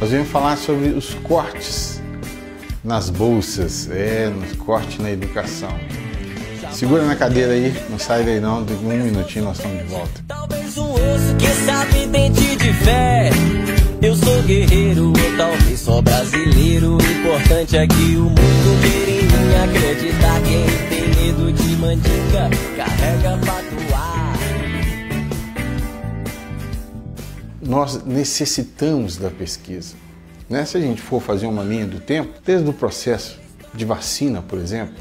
Nós vamos falar sobre os cortes nas bolsas, é, nos cortes na educação. Segura na cadeira aí, não sai daí não, de um minutinho nós estamos de volta. Talvez um osso que sabe dente de fé. Eu sou guerreiro, ou talvez só brasileiro. O importante é que o mundo queira em mim acreditar. Quem tem medo de mandinga, Nós necessitamos da pesquisa. Né? Se a gente for fazer uma linha do tempo, desde o processo de vacina, por exemplo,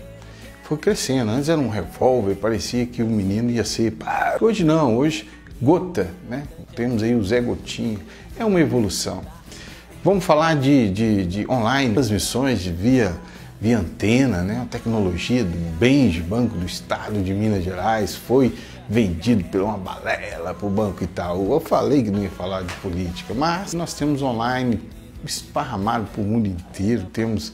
foi crescendo. Antes era um revólver, parecia que o menino ia ser. Pá. Hoje não, hoje gota, né? Temos aí o Zé Gotinha. É uma evolução. Vamos falar de, de, de online, transmissões de via, via antena, né? A tecnologia do BENJ, Banco do Estado de Minas Gerais, foi vendido por uma balela para o Banco Itaú. Eu falei que não ia falar de política, mas nós temos online esparramado para o mundo inteiro, temos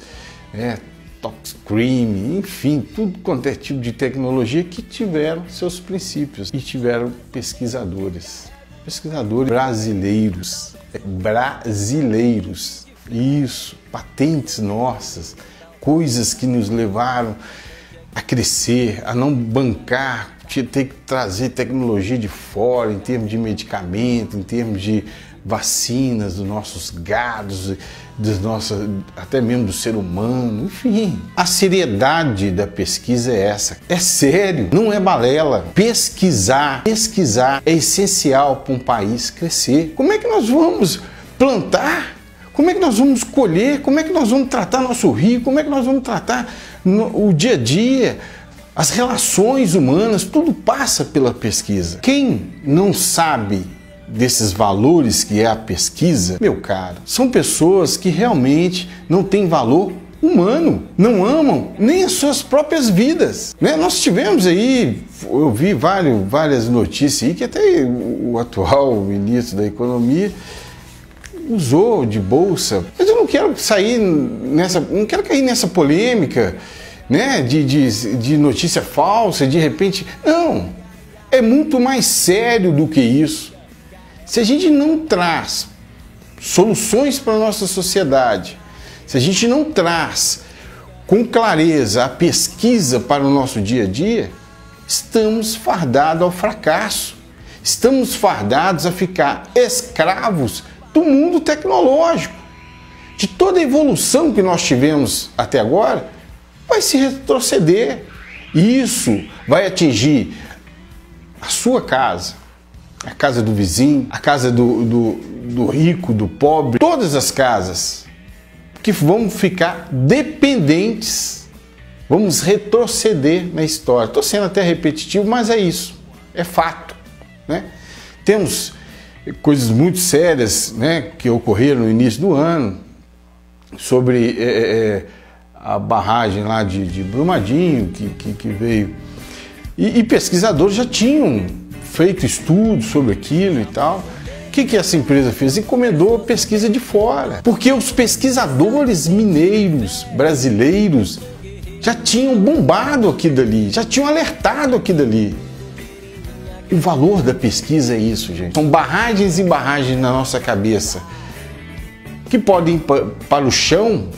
é, Talkscream, enfim, tudo quanto é tipo de tecnologia que tiveram seus princípios e tiveram pesquisadores, pesquisadores brasileiros, é, brasileiros, isso, patentes nossas, coisas que nos levaram a crescer, a não bancar, ter que trazer tecnologia de fora em termos de medicamento, em termos de vacinas dos nossos gados, dos nossos, até mesmo do ser humano, enfim. A seriedade da pesquisa é essa. É sério, não é balela. Pesquisar, pesquisar é essencial para um país crescer. Como é que nós vamos plantar? Como é que nós vamos colher? Como é que nós vamos tratar nosso rio? Como é que nós vamos tratar o dia a dia? As relações humanas, tudo passa pela pesquisa. Quem não sabe desses valores que é a pesquisa, meu caro, são pessoas que realmente não têm valor humano, não amam nem as suas próprias vidas. Né? Nós tivemos aí, eu vi várias notícias aí que até o atual ministro da Economia usou de bolsa. Mas eu não quero sair nessa, não quero cair nessa polêmica, né, de, de, de notícia falsa, de repente. Não, é muito mais sério do que isso. Se a gente não traz soluções para a nossa sociedade, se a gente não traz com clareza a pesquisa para o nosso dia a dia, estamos fardados ao fracasso. Estamos fardados a ficar escravos do mundo tecnológico. De toda a evolução que nós tivemos até agora, vai se retroceder. E isso vai atingir a sua casa, a casa do vizinho, a casa do, do, do rico, do pobre, todas as casas que vão ficar dependentes, vamos retroceder na história. Estou sendo até repetitivo, mas é isso, é fato. Né? Temos coisas muito sérias né, que ocorreram no início do ano sobre é, é, a barragem lá de, de Brumadinho que, que, que veio. E, e pesquisadores já tinham feito estudos sobre aquilo e tal. O que, que essa empresa fez? Encomendou pesquisa de fora. Porque os pesquisadores mineiros brasileiros já tinham bombado aqui dali, já tinham alertado aqui dali. O valor da pesquisa é isso, gente. São barragens e barragens na nossa cabeça que podem ir para o chão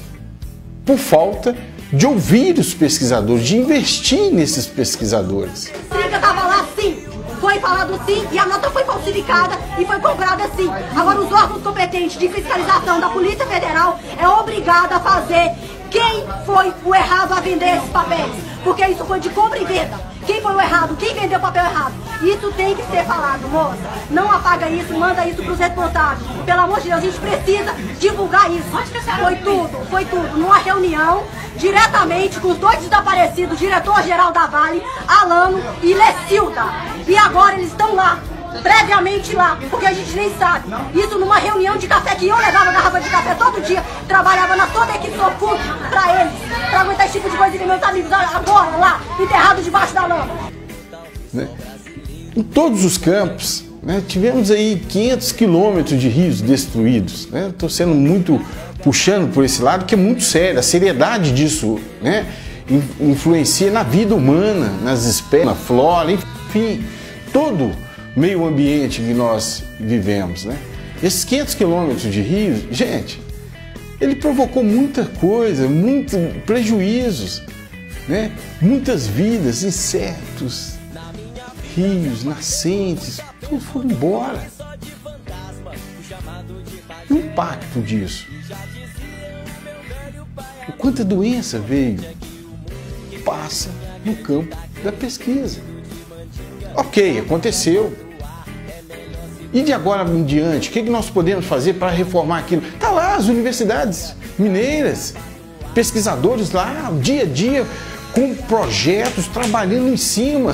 por falta de ouvir os pesquisadores, de investir nesses pesquisadores. Estava lá sim, foi falado sim e a nota foi falsificada e foi comprada sim. Agora os órgãos competentes de fiscalização da Polícia Federal é obrigada a fazer quem foi o errado a vender esses papéis. Porque isso foi de compra e venda. Quem foi o errado? Quem vendeu o papel errado? Isso tem que ser falado, moça. Não apaga isso, manda isso para os responsáveis. Pelo amor de Deus, a gente precisa divulgar isso. Foi tudo, foi tudo. Numa reunião, diretamente com os dois desaparecidos, diretor-geral da Vale, Alano e Lecilda. E agora eles estão lá, previamente lá, porque a gente nem sabe. Isso numa reunião de café que eu levava garrafa de café todo dia, trabalhava na toda a equipe pra eles, pra aguentar esse tipo de coisa e meus amigos agora lá, enterrados debaixo da lama. Né? Em todos os campos, né? tivemos aí 500 quilômetros de rios destruídos. Estou né? sendo muito puxando por esse lado, que é muito sério, a seriedade disso né? influencia na vida humana, nas espécies, na flora, enfim, todo meio ambiente que nós vivemos. Né? Esses 500 quilômetros de rio, gente, ele provocou muita coisa, muitos prejuízos, né? muitas vidas, insetos, rios, nascentes, tudo foi embora. E o impacto disso? O quanta doença veio, passa no campo da pesquisa. Ok, aconteceu. E de agora em diante, o que nós podemos fazer para reformar aquilo? Está lá as universidades mineiras, pesquisadores lá, dia a dia, com projetos, trabalhando em cima.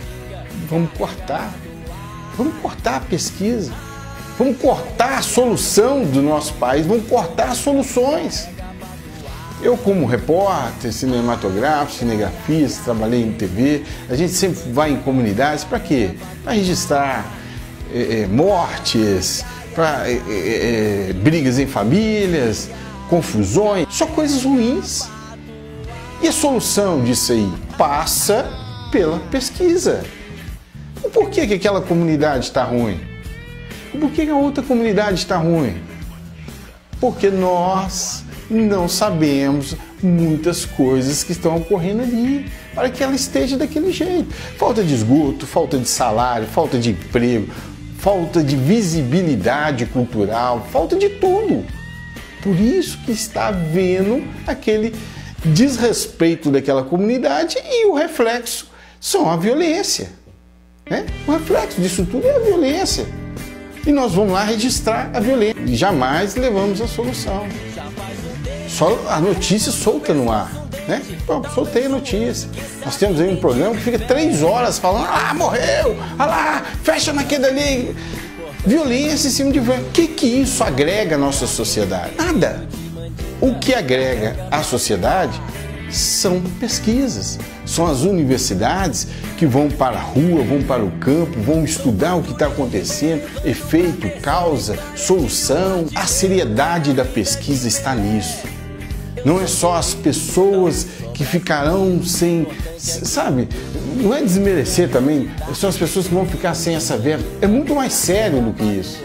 Vamos cortar. Vamos cortar a pesquisa. Vamos cortar a solução do nosso país. Vamos cortar soluções. Eu, como repórter, cinematográfico, cinegrafista, trabalhei em TV, a gente sempre vai em comunidades para quê? Para registrar é, é, mortes, para é, é, é, brigas em famílias, confusões, só coisas ruins. E a solução disso aí passa pela pesquisa. Por que, que aquela comunidade está ruim? Por que a outra comunidade está ruim? Porque nós não sabemos muitas coisas que estão ocorrendo ali para que ela esteja daquele jeito. Falta de esgoto, falta de salário, falta de emprego, falta de visibilidade cultural, falta de tudo. Por isso que está havendo aquele desrespeito daquela comunidade e o reflexo são a violência. Né? O reflexo disso tudo é a violência. E nós vamos lá registrar a violência. E jamais levamos a solução. Só a notícia solta no ar. Né? Bom, soltei a notícia. Nós temos aí um programa que fica três horas falando: ah, morreu, ah lá, fecha naquele ali. Violência em cima de violência. O que, que isso agrega à nossa sociedade? Nada. O que agrega à sociedade são pesquisas, são as universidades que vão para a rua, vão para o campo, vão estudar o que está acontecendo, efeito, causa, solução. A seriedade da pesquisa está nisso. Não é só as pessoas que ficarão sem, sabe? Não é desmerecer também, são as pessoas que vão ficar sem essa verba. É muito mais sério do que isso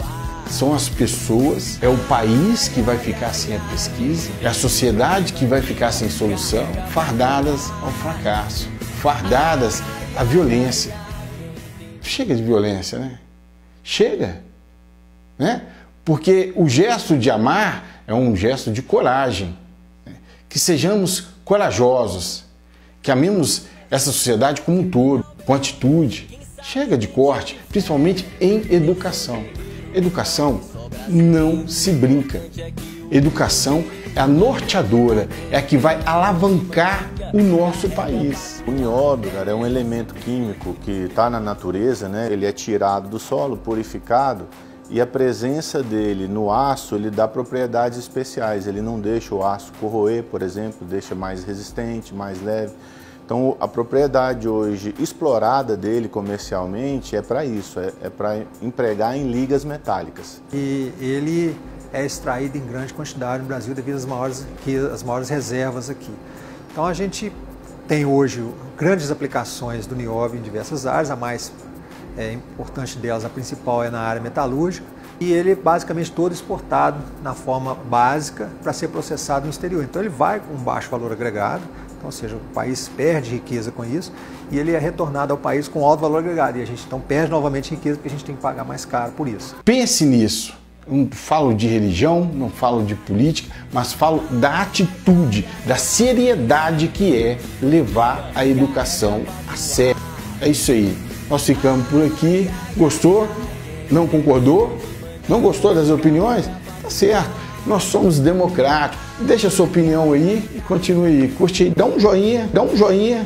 são as pessoas, é o país que vai ficar sem a pesquisa, é a sociedade que vai ficar sem solução, fardadas ao fracasso, fardadas à violência. Chega de violência, né? Chega, né? Porque o gesto de amar é um gesto de coragem. Que sejamos corajosos, que amemos essa sociedade como um todo, com atitude. Chega de corte, principalmente em educação. Educação não se brinca. Educação é a norteadora, é a que vai alavancar o nosso país. O nióbio cara, é um elemento químico que está na natureza, né? ele é tirado do solo, purificado, e a presença dele no aço ele dá propriedades especiais. Ele não deixa o aço corroer, por exemplo, deixa mais resistente, mais leve. Então, a propriedade hoje explorada dele comercialmente é para isso, é, é para empregar em ligas metálicas. E ele é extraído em grande quantidade no Brasil devido às maiores, às maiores reservas aqui. Então, a gente tem hoje grandes aplicações do nióbio em diversas áreas, a mais é, importante delas, a principal é na área metalúrgica, e ele é basicamente todo exportado na forma básica para ser processado no exterior. Então ele vai com baixo valor agregado, então, ou seja, o país perde riqueza com isso e ele é retornado ao país com alto valor agregado. E a gente então perde novamente riqueza porque a gente tem que pagar mais caro por isso. Pense nisso. Não falo de religião, não falo de política, mas falo da atitude, da seriedade que é levar a educação a sério. É isso aí. Nós ficamos por aqui. Gostou? Não concordou? Não gostou das opiniões? Tá certo. Nós somos democráticos. Deixa a sua opinião aí e continue aí. Curte aí, dá um joinha, dá um joinha